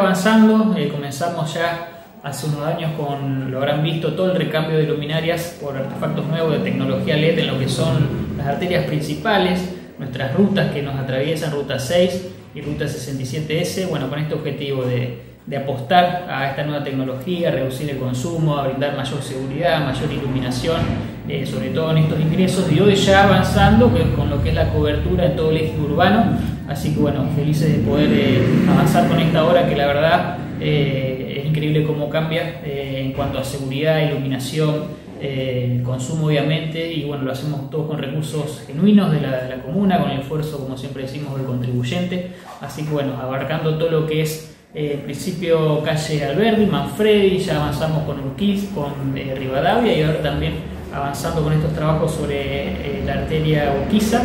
avanzando, eh, comenzamos ya hace unos años con, lo habrán visto, todo el recambio de luminarias por artefactos nuevos de tecnología LED en lo que son las arterias principales, nuestras rutas que nos atraviesan, ruta 6 y ruta 67S, bueno, con este objetivo de, de apostar a esta nueva tecnología, reducir el consumo, a brindar mayor seguridad, mayor iluminación, eh, sobre todo en estos ingresos, y hoy ya avanzando con lo que es la cobertura en todo el eje urbano, así que bueno, felices de poder eh, avanzar con esta obra que la verdad eh, es increíble cómo cambia en cuanto a seguridad, iluminación, consumo obviamente, y bueno, lo hacemos todos con recursos genuinos de la, de la comuna, con el esfuerzo, como siempre decimos, del contribuyente, así que bueno, abarcando todo lo que es eh, en principio calle Alberdi, Manfredi, ya avanzamos con Urquiz, con eh, Rivadavia y ahora también avanzando con estos trabajos sobre eh, la arteria Urquiza,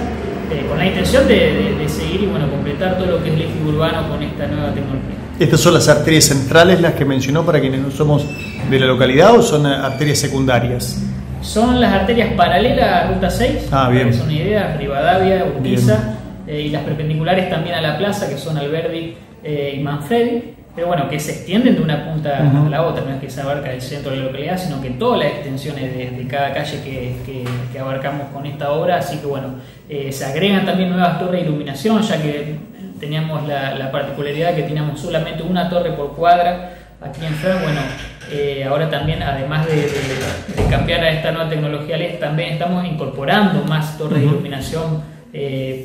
con la intención de, seguir y bueno, completar todo lo que es el eje urbano con esta nueva tecnología. ¿Estas son las arterias centrales las que mencionó para quienes no somos de la localidad o son arterias secundarias? Son las arterias paralelas a Ruta 6, ah, bien. que son una idea, Rivadavia, Urquiza, y las perpendiculares también a la plaza, que son Alberdi, eh, y Manfredi, pero bueno, que se extienden de una punta a la otra, no es que se abarca el centro de la localidad, sino que todas las extensiones de, cada calle que, que, abarcamos con esta obra, así que bueno, eh, se agregan también nuevas torres de iluminación, ya que teníamos la, particularidad que teníamos solamente una torre por cuadra aquí en Fran, bueno, eh, ahora también, además de, cambiar a esta nueva tecnología LED, también estamos incorporando más torres de iluminación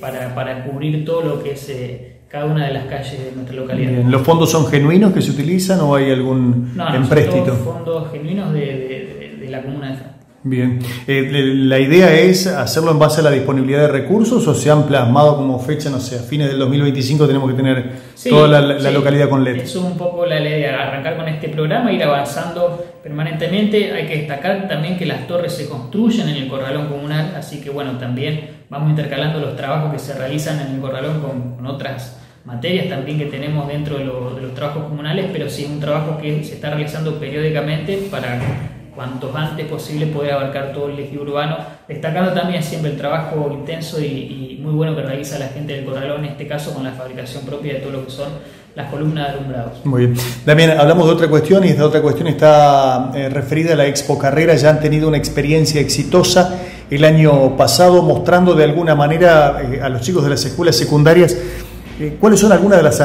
para, para, cubrir todo lo que es cada una de las calles de nuestra localidad. ¿Los fondos son genuinos que se utilizan o hay algún no, no, empréstito? Son fondos genuinos de, de, la comuna de Fran. Bien, eh, la idea es hacerlo en base a la disponibilidad de recursos o se han plasmado como fecha, no sé, a fines del 2025 tenemos que tener toda la, localidad con LED. Es un poco la idea, arrancar con este programa, ir avanzando permanentemente. Hay que destacar también que las torres se construyen en el corralón comunal, así que bueno, también vamos intercalando los trabajos que se realizan en el corralón con, con otras materias también que tenemos dentro de, los trabajos comunales, pero sí un trabajo que se está realizando periódicamente para cuanto antes posible poder abarcar todo el eje urbano, destacando también siempre el trabajo intenso y, muy bueno que realiza la gente del Corralón, en este caso con la fabricación propia de todo lo que son las columnas de alumbrados. Muy bien. También hablamos de otra cuestión y esta otra cuestión está eh, referida a la Expo Carrera. Ya han tenido una experiencia exitosa el año pasado mostrando de alguna manera eh, a los chicos de las escuelas secundarias eh, ¿Cuáles son algunas de las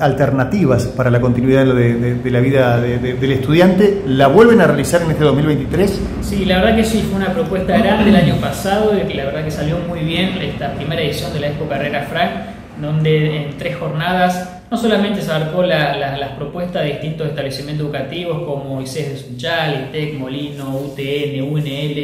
alternativas para la continuidad de, la vida del estudiante? ¿La vuelven a realizar en este 2023? Sí, la verdad que sí, fue una propuesta grande el año pasado la verdad que salió muy bien esta primera edición de la Expo Carrera FRAC, donde en tres jornadas no solamente se abarcó las propuestas de distintos establecimientos educativos como ICES de Sunchal, ITEC, Molino, UTN, UNL,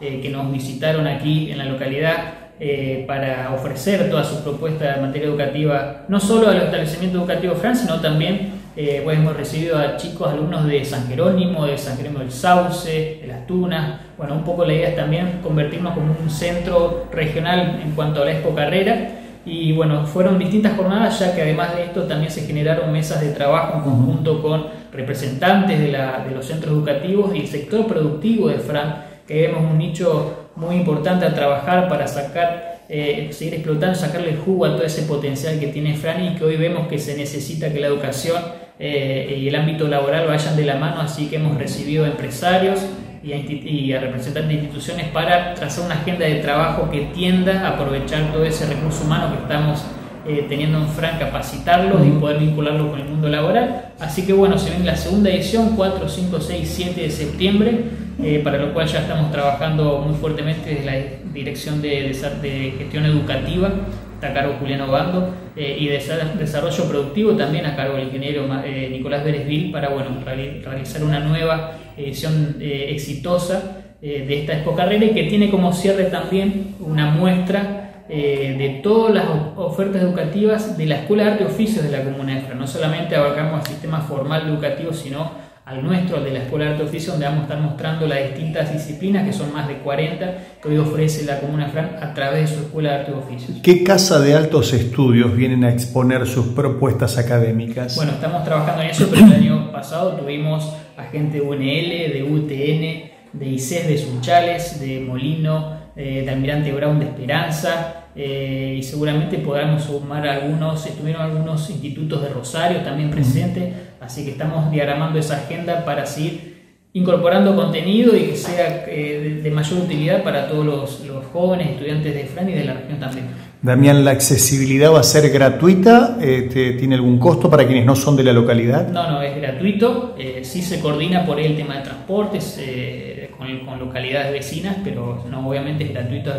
eh, que nos visitaron aquí en la localidad, eh, para ofrecer toda su propuesta de materia educativa, no solo a los establecimientos educativos Fran, sino también eh, pues hemos recibido a chicos, alumnos de San Jerónimo, de San Jerónimo del Sauce, de Las Tunas. Bueno, un poco la idea es también convertirnos como un centro regional en cuanto a la Expo Carrera. Y bueno, fueron distintas jornadas, ya que además de esto también se generaron mesas de trabajo en conjunto con representantes de, la, de los centros educativos y el sector productivo de Fran, que vemos un nicho muy importante a trabajar para sacar, eh, seguir explotando, sacarle el jugo a todo ese potencial que tiene Fran y que hoy vemos que se necesita que la educación eh, y el ámbito laboral vayan de la mano, así que hemos recibido empresarios y a, representantes de instituciones para trazar una agenda de trabajo que tienda a aprovechar todo ese recurso humano que estamos eh, teniendo en Fran, capacitarlo y poder vincularlo con el mundo laboral. Así que bueno, se viene la segunda edición, 4, 5, 6, 7 de septiembre. Eh, para lo cual ya estamos trabajando muy fuertemente desde la Dirección de, Gestión Educativa, está a cargo Juliano Bando, eh, y de Desarrollo Productivo también a cargo del ingeniero eh, Nicolás Beresville para bueno, realizar una nueva edición exitosa de esta Expo Carrera y que tiene como cierre también una muestra de todas las ofertas educativas de la Escuela de Arte y Oficios de la Comuna de No solamente abarcamos el sistema formal educativo, sino al nuestro, al de la Escuela de Arte Oficio, donde vamos a estar mostrando las distintas disciplinas, que son más de 40, que hoy ofrece la Comuna Fran a través de su Escuela de Arte Oficios. ¿Qué casa de altos estudios vienen a exponer sus propuestas académicas? Bueno, estamos trabajando en eso, pero el año pasado tuvimos a gente de UNL, de UTN, de ICES de Sunchales, de Molino, eh, de Almirante Brown de Esperanza, eh, y seguramente podamos sumar algunos, estuvieron algunos institutos de Rosario también presentes, así que estamos diagramando esa agenda para seguir incorporando contenido y que sea eh, de, mayor utilidad para todos los, jóvenes estudiantes de FRAN y de la región también. Damián, ¿la accesibilidad va a ser gratuita? Este, ¿Tiene algún costo para quienes no son de la localidad? No, no, es gratuito. Eh, sí se coordina por el tema de transportes eh, con, localidades vecinas, pero no, obviamente es gratuito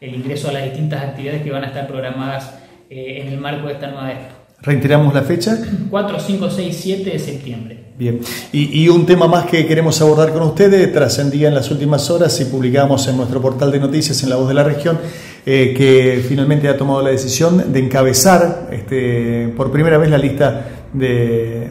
el ingreso a las distintas actividades que van a estar programadas en el marco de esta nueva época. ¿Reiteramos la fecha? 4, 5, 6, 7 de septiembre. Bien, y, un tema más que queremos abordar con ustedes, trascendía en las últimas horas y publicamos en nuestro portal de noticias en La Voz de la Región, eh, que finalmente ha tomado la decisión de encabezar este, por primera vez la lista de,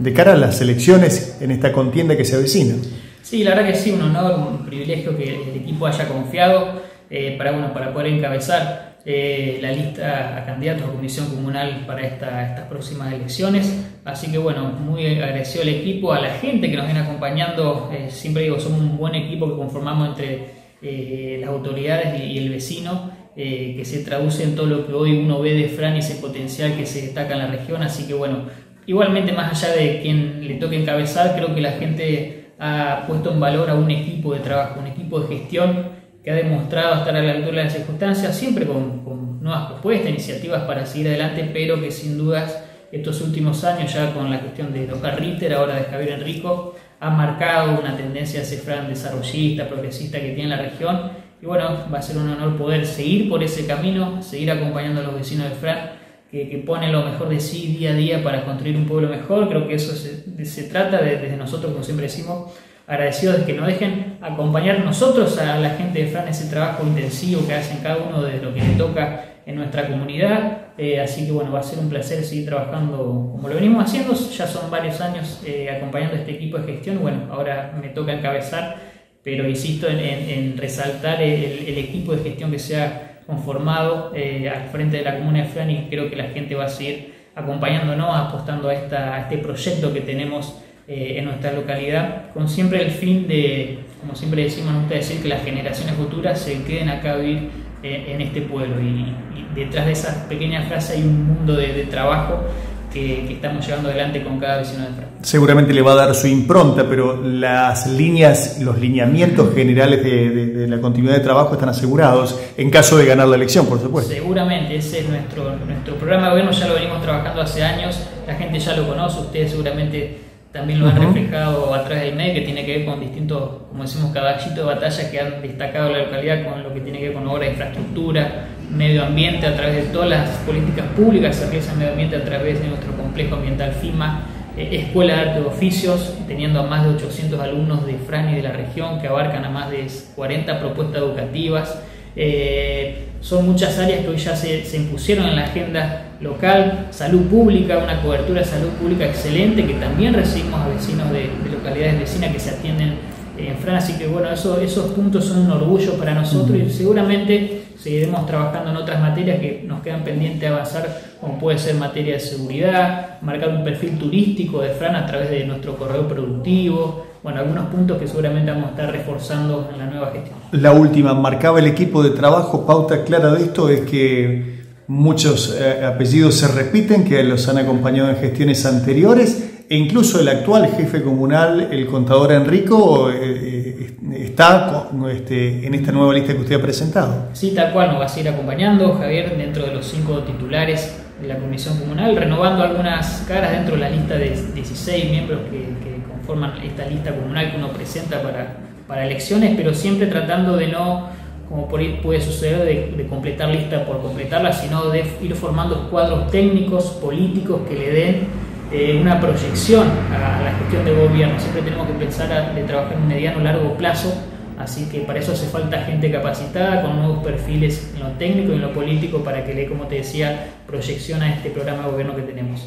de cara a las elecciones en esta contienda que se avecina. Sí, la verdad que sí, un honor, un privilegio que el equipo haya confiado eh, para, bueno, para poder encabezar eh, la lista a candidatos a comisión comunal para estas próximas elecciones. Así que bueno, muy agradecido al equipo, a la gente que nos viene acompañando. Eh, siempre digo, somos un buen equipo que conformamos entre eh, las autoridades y, el vecino, que se traduce en todo lo que hoy uno ve de Fran y ese potencial que se destaca en la región. Así que bueno, igualmente más allá de quien le toque encabezar, creo que la gente ha puesto en valor a un equipo de trabajo, un equipo de gestión que ha demostrado estar a la altura de las circunstancias, siempre con, nuevas propuestas, iniciativas para seguir adelante, pero que sin dudas estos últimos años, ya con la cuestión de Oscar Ritter, ahora de Javier Enrico, ha marcado una tendencia ese Fran desarrollista, progresista que tiene la región. Y bueno, va a ser un honor poder seguir por ese camino, seguir acompañando a los vecinos de Fran, que, que ponen lo mejor de sí día a día para construir un pueblo mejor. Creo que eso se, se trata de, desde nosotros, como siempre decimos, agradecidos de que nos dejen acompañar nosotros a la gente de Fran ese trabajo intensivo que hacen cada uno de lo que le toca en nuestra comunidad. Eh, así que bueno, va a ser un placer seguir trabajando como lo venimos haciendo. Ya son varios años eh, acompañando a este equipo de gestión. Bueno, ahora me toca encabezar, pero insisto en, resaltar el, equipo de gestión que se ha conformado eh, al frente de la comuna de Fran y creo que la gente va a seguir acompañándonos, apostando a, esta, a este proyecto que tenemos eh, en nuestra localidad, con siempre el fin de, como siempre decimos, nos gusta decir que las generaciones futuras se queden acá a vivir eh, en este pueblo. Y, detrás de esas pequeñas frases hay un mundo de, trabajo que, estamos llevando adelante con cada vecino de Fran. Seguramente le va a dar su impronta, pero las líneas, los lineamientos generales de, la continuidad de trabajo están asegurados en caso de ganar la elección, por supuesto. Seguramente, ese es nuestro, nuestro programa de gobierno, ya lo venimos trabajando hace años, la gente ya lo conoce, ustedes seguramente también lo han reflejado a través del MED, que tiene que ver con distintos, como decimos, caballitos de batalla que han destacado la localidad con lo que tiene que ver con obras de infraestructura, medio ambiente, a través de todas las políticas públicas que se realizan medio ambiente a través de nuestro complejo ambiental FIMA, eh, Escuela de Arte de Oficios, teniendo a más de 800 alumnos de FRAN y de la región que abarcan a más de 40 propuestas educativas. Eh, son muchas áreas que hoy ya se, se impusieron en la agenda local, salud pública, una cobertura de salud pública excelente, que también recibimos a vecinos de, localidades vecinas que se atienden en Fran, así que bueno, eso, esos puntos son un orgullo para nosotros y seguramente seguiremos trabajando en otras materias que nos quedan pendientes de avanzar, como puede ser materia de seguridad, marcar un perfil turístico de Fran a través de nuestro correo productivo, bueno, algunos puntos que seguramente vamos a estar reforzando en la nueva gestión. La última, marcaba el equipo de trabajo, pauta clara de esto es que Muchos eh, apellidos se repiten que los han acompañado en gestiones anteriores e incluso el actual jefe comunal, el contador Enrico, eh, eh, está este, en esta nueva lista que usted ha presentado. Sí, tal cual, nos va a seguir acompañando Javier dentro de los cinco titulares de la comisión comunal, renovando algunas caras dentro de la lista de 16 miembros que, conforman esta lista comunal que uno presenta para, para elecciones, pero siempre tratando de no como puede suceder, de, completar lista por completarla, sino de ir formando cuadros técnicos, políticos que le den eh, una proyección a, la gestión de gobierno. Siempre tenemos que pensar de trabajar en mediano largo plazo, así que para eso hace falta gente capacitada con nuevos perfiles en lo técnico y en lo político para que le, como te decía, proyección a este programa de gobierno que tenemos.